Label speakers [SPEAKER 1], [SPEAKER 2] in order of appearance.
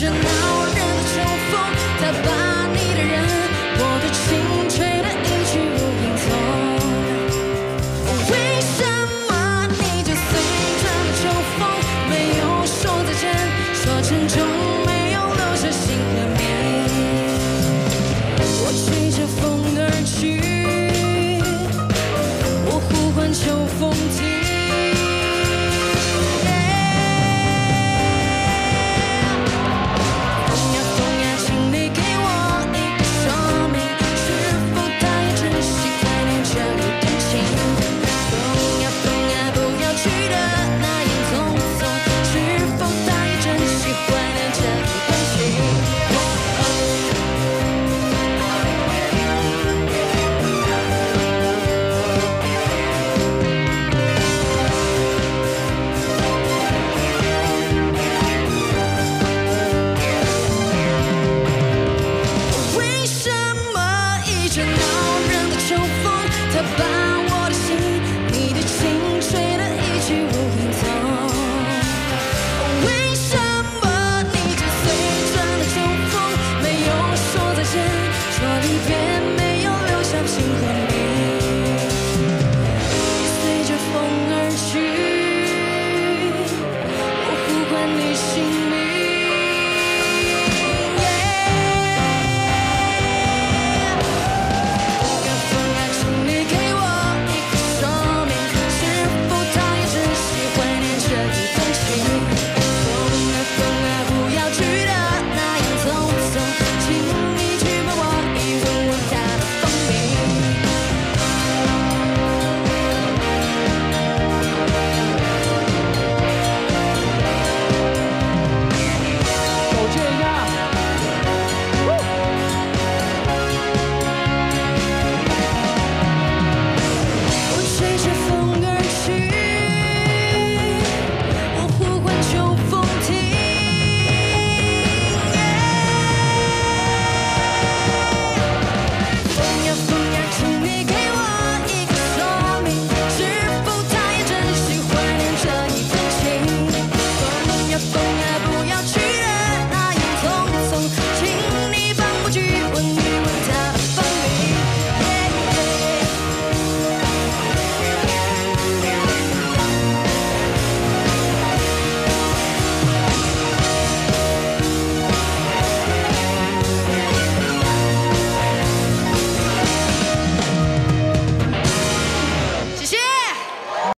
[SPEAKER 1] vision